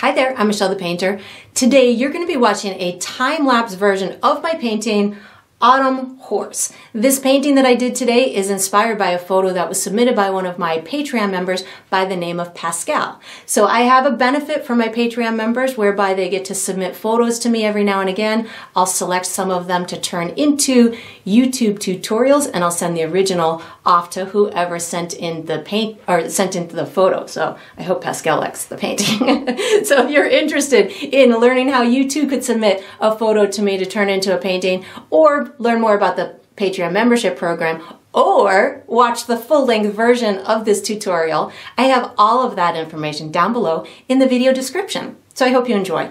Hi there, I'm Michelle the Painter. Today you're going to be watching a time-lapse version of my painting Autumn Horse. This painting that I did today is inspired by a photo that was submitted by one of my Patreon members by the name of Pascal. So I have a benefit for my Patreon members whereby they get to submit photos to me every now and again. I'll select some of them to turn into YouTube tutorials and I'll send the original off to whoever sent in the paint or sent into the photo. So I hope Pascal likes the painting. so if you're interested in learning how you too could submit a photo to me to turn into a painting or learn more about the Patreon membership program or watch the full-length version of this tutorial, I have all of that information down below in the video description. So I hope you enjoy.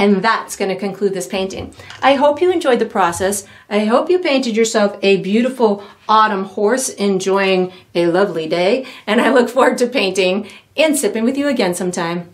And that's going to conclude this painting. I hope you enjoyed the process. I hope you painted yourself a beautiful autumn horse enjoying a lovely day. And I look forward to painting and sipping with you again sometime.